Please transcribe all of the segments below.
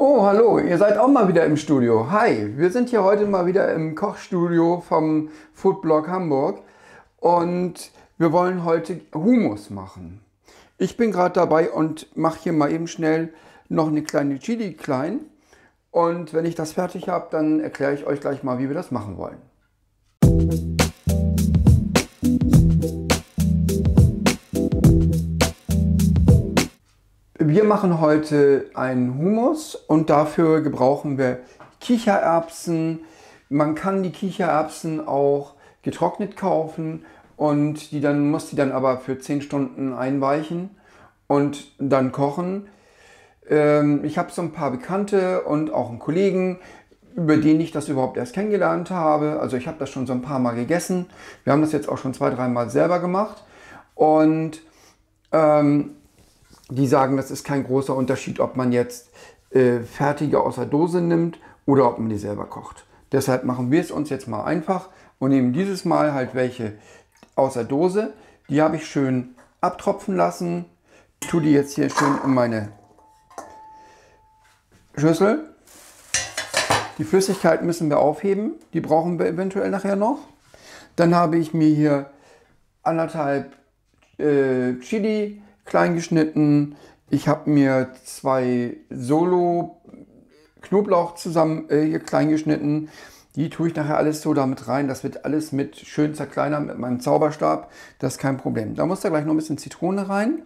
Oh, hallo, ihr seid auch mal wieder im Studio. Hi, wir sind hier heute mal wieder im Kochstudio vom Foodblog Hamburg und wir wollen heute Hummus machen. Ich bin gerade dabei und mache hier mal eben schnell noch eine kleine Chili klein und wenn ich das fertig habe, dann erkläre ich euch gleich mal, wie wir das machen wollen. Wir machen heute einen Hummus und dafür gebrauchen wir Kichererbsen. Man kann die Kichererbsen auch getrocknet kaufen und die dann muss die dann aber für 10 Stunden einweichen und dann kochen. Ähm, ich habe so ein paar Bekannte und auch einen Kollegen, über den ich das überhaupt erst kennengelernt habe. Also ich habe das schon so ein paar Mal gegessen. Wir haben das jetzt auch schon zwei, dreimal selber gemacht und ähm, die sagen, das ist kein großer Unterschied, ob man jetzt äh, fertige aus der Dose nimmt oder ob man die selber kocht. Deshalb machen wir es uns jetzt mal einfach und nehmen dieses Mal halt welche aus der Dose. Die habe ich schön abtropfen lassen. Tue die jetzt hier schön in meine Schüssel. Die Flüssigkeit müssen wir aufheben. Die brauchen wir eventuell nachher noch. Dann habe ich mir hier anderthalb äh, Chili klein geschnitten. Ich habe mir zwei Solo Knoblauch zusammen äh, hier klein geschnitten. Die tue ich nachher alles so damit rein. Das wird alles mit schön zerkleinern mit meinem Zauberstab. Das ist kein Problem. Da muss da gleich noch ein bisschen Zitrone rein.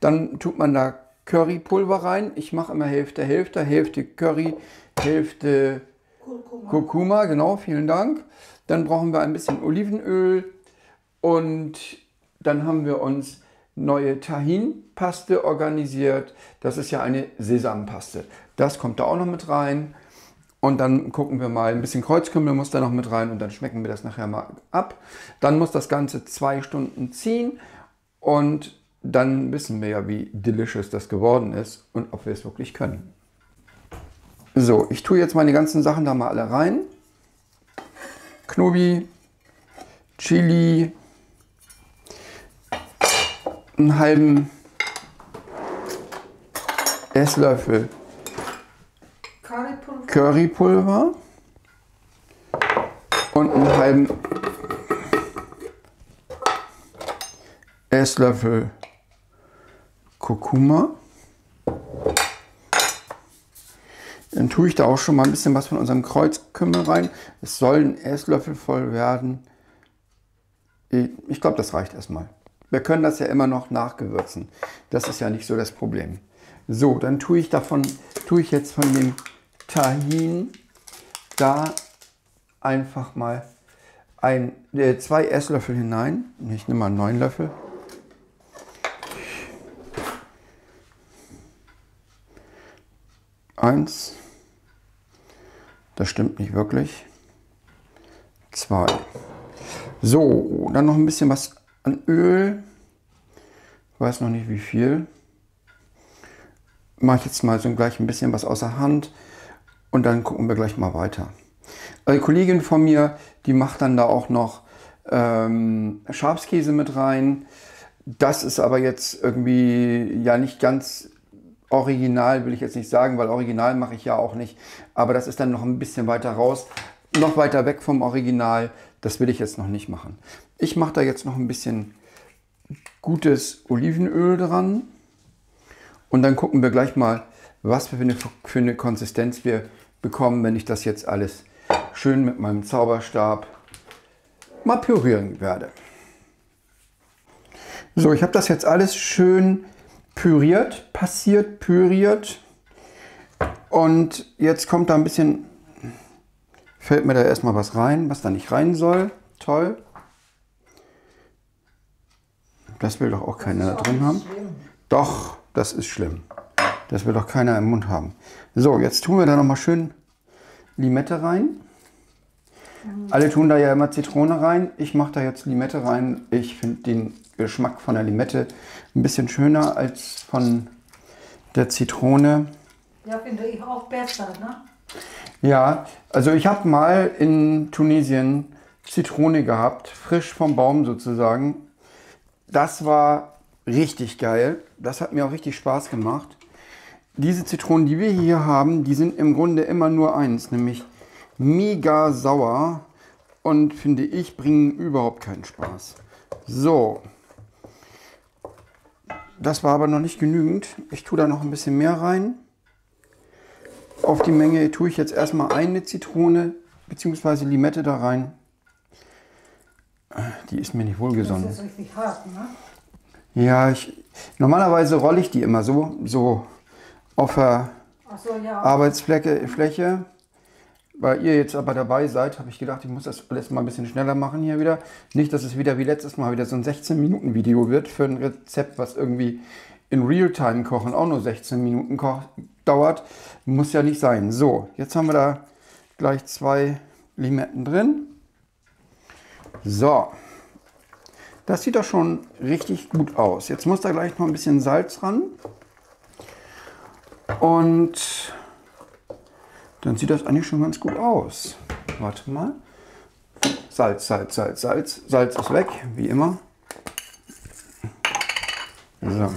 Dann tut man da Currypulver rein. Ich mache immer Hälfte, Hälfte, Hälfte Curry, Hälfte Kurkuma. Kurkuma. Genau, vielen Dank. Dann brauchen wir ein bisschen Olivenöl und dann haben wir uns neue Tahin-Paste organisiert. Das ist ja eine Sesampaste. Das kommt da auch noch mit rein. Und dann gucken wir mal, ein bisschen Kreuzkümmel muss da noch mit rein und dann schmecken wir das nachher mal ab. Dann muss das Ganze zwei Stunden ziehen und dann wissen wir ja, wie delicious das geworden ist und ob wir es wirklich können. So, ich tue jetzt meine ganzen Sachen da mal alle rein. Knobi, Chili, einen halben Esslöffel Currypulver, Currypulver und einen halben Esslöffel Kurkuma. Dann tue ich da auch schon mal ein bisschen was von unserem Kreuzkümmel rein. Es soll ein Esslöffel voll werden. Ich glaube, das reicht erstmal. Wir können das ja immer noch nachgewürzen. Das ist ja nicht so das Problem. So, dann tue ich davon, tue ich jetzt von dem Tahin da einfach mal ein, äh, zwei Esslöffel hinein. Ich nehme mal neun Löffel. Eins. Das stimmt nicht wirklich. Zwei. So, dann noch ein bisschen was an Öl. Ich weiß noch nicht wie viel. Mache ich jetzt mal so gleich ein bisschen was außer Hand und dann gucken wir gleich mal weiter. Eine Kollegin von mir, die macht dann da auch noch ähm, Schafskäse mit rein. Das ist aber jetzt irgendwie ja nicht ganz original, will ich jetzt nicht sagen, weil original mache ich ja auch nicht. Aber das ist dann noch ein bisschen weiter raus, noch weiter weg vom Original. Das will ich jetzt noch nicht machen. Ich mache da jetzt noch ein bisschen gutes Olivenöl dran. Und dann gucken wir gleich mal, was für eine, für eine Konsistenz wir bekommen, wenn ich das jetzt alles schön mit meinem Zauberstab mal pürieren werde. So, ich habe das jetzt alles schön püriert, passiert, püriert. Und jetzt kommt da ein bisschen, fällt mir da erstmal was rein, was da nicht rein soll. Toll. Das will doch auch keiner da drin haben. Schlimm. Doch, das ist schlimm. Das will doch keiner im Mund haben. So, jetzt tun wir da nochmal schön Limette rein. Alle tun da ja immer Zitrone rein. Ich mache da jetzt Limette rein. Ich finde den Geschmack von der Limette ein bisschen schöner als von der Zitrone. Ja, finde ich auch besser, ne? Ja, also ich habe mal in Tunesien Zitrone gehabt, frisch vom Baum sozusagen. Das war richtig geil. Das hat mir auch richtig Spaß gemacht. diese Zitronen, die wir hier haben, die sind im Grunde immer nur eins, nämlich mega sauer und finde ich, bringen überhaupt keinen Spaß. So, das war aber noch nicht genügend. Ich tue da noch ein bisschen mehr rein. Auf die Menge tue ich jetzt erstmal eine Zitrone bzw. Limette da rein. Die ist mir nicht wohlgesonnen. Das ist richtig hart, ne? Ja, ich, normalerweise rolle ich die immer so, so auf der so, ja. Arbeitsfläche. Fläche. Weil ihr jetzt aber dabei seid, habe ich gedacht, ich muss das alles mal ein bisschen schneller machen hier wieder. Nicht, dass es wieder wie letztes Mal wieder so ein 16-Minuten-Video wird für ein Rezept, was irgendwie in Realtime kochen auch nur 16 Minuten dauert. Muss ja nicht sein. So, jetzt haben wir da gleich zwei Limetten drin. So, das sieht doch schon richtig gut aus. Jetzt muss da gleich noch ein bisschen Salz ran. Und dann sieht das eigentlich schon ganz gut aus. Warte mal. Salz, Salz, Salz, Salz. Salz ist weg, wie immer. So,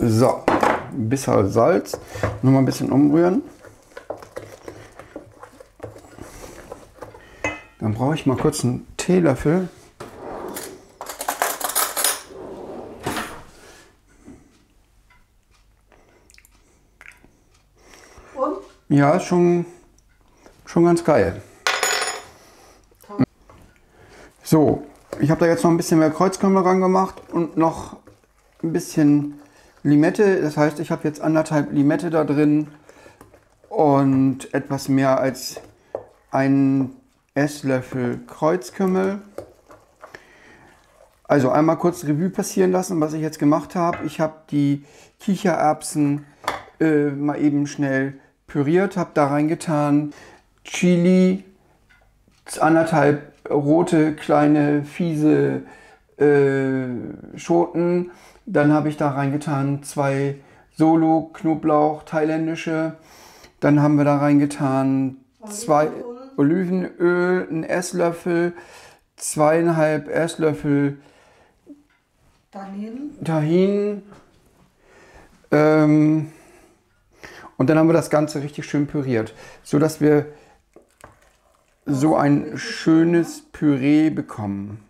so. ein bisschen Salz. Nochmal ein bisschen umrühren. Dann brauche ich mal kurz einen Teelöffel. Und? Ja, ist schon, schon ganz geil. So, ich habe da jetzt noch ein bisschen mehr Kreuzkümmel ran gemacht und noch ein bisschen Limette. Das heißt, ich habe jetzt anderthalb Limette da drin und etwas mehr als einen Esslöffel Kreuzkümmel. Also einmal kurz Revue passieren lassen, was ich jetzt gemacht habe. Ich habe die Kichererbsen äh, mal eben schnell püriert, habe da reingetan Chili, anderthalb rote kleine fiese äh, Schoten. Dann habe ich da reingetan zwei Solo Knoblauch thailändische. Dann haben wir da reingetan zwei Olivenöl, ein Esslöffel, zweieinhalb Esslöffel Tanin. Tahin. Ähm, und dann haben wir das Ganze richtig schön püriert, so dass wir so ein schönes Püree bekommen.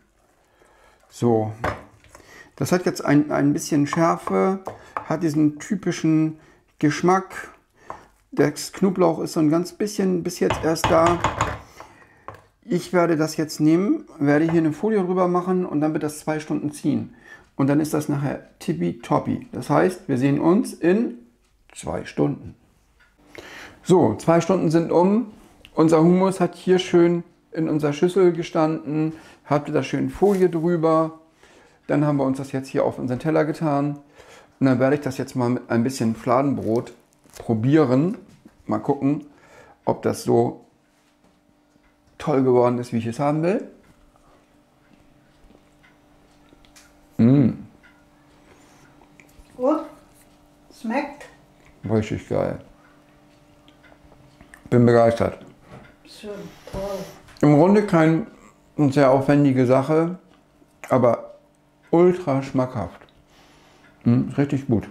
So, das hat jetzt ein, ein bisschen Schärfe, hat diesen typischen Geschmack. Der Knoblauch ist so ein ganz bisschen bis jetzt erst da. Ich werde das jetzt nehmen, werde hier eine Folie drüber machen und dann wird das zwei Stunden ziehen. Und dann ist das nachher tippitoppi. Das heißt, wir sehen uns in zwei Stunden. So, zwei Stunden sind um. Unser Hummus hat hier schön in unserer Schüssel gestanden. Hatte da schön Folie drüber. Dann haben wir uns das jetzt hier auf unseren Teller getan. Und dann werde ich das jetzt mal mit ein bisschen Fladenbrot probieren. Mal gucken, ob das so toll geworden ist, wie ich es haben will. Und? Schmeckt? Richtig geil. Bin begeistert. Schön, toll. Im Grunde keine sehr aufwendige Sache, aber ultra schmackhaft. Hm, richtig gut.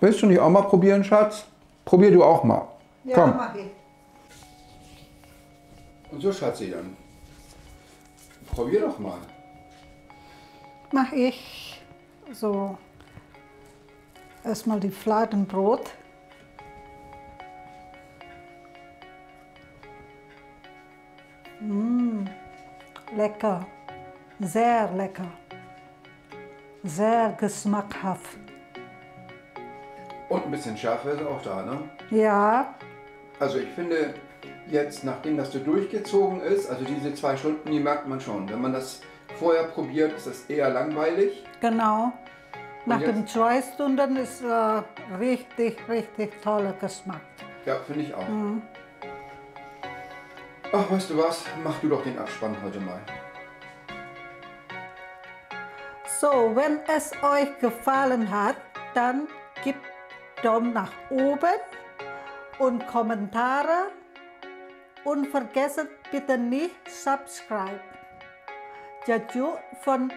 Willst du nicht auch mal probieren, Schatz? Probier du auch mal. Ja, Komm. mach ich. Und so, Schatzi, dann. Probier doch mal. Mach ich so erstmal die Fladenbrot. Mm, lecker, sehr lecker, sehr geschmackhaft. Und ein bisschen Schärfe ist auch da, ne? Ja, Also ich finde jetzt, nachdem das so durchgezogen ist, also diese zwei Stunden, die merkt man schon. Wenn man das vorher probiert, ist das eher langweilig. genau. Nach den zwei Stunden ist äh, richtig, richtig toller Geschmack. Ja, finde ich auch. Ach, weißt du was? Mach du doch den Abspann heute mal. So, wenn es euch gefallen hat, dann gebt Daumen nach oben und Kommentare und vergesst bitte nicht subscribe. Jaju von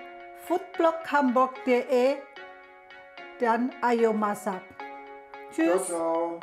foodbloghamburg.de dann Ayo masak. Tschüss. ciao.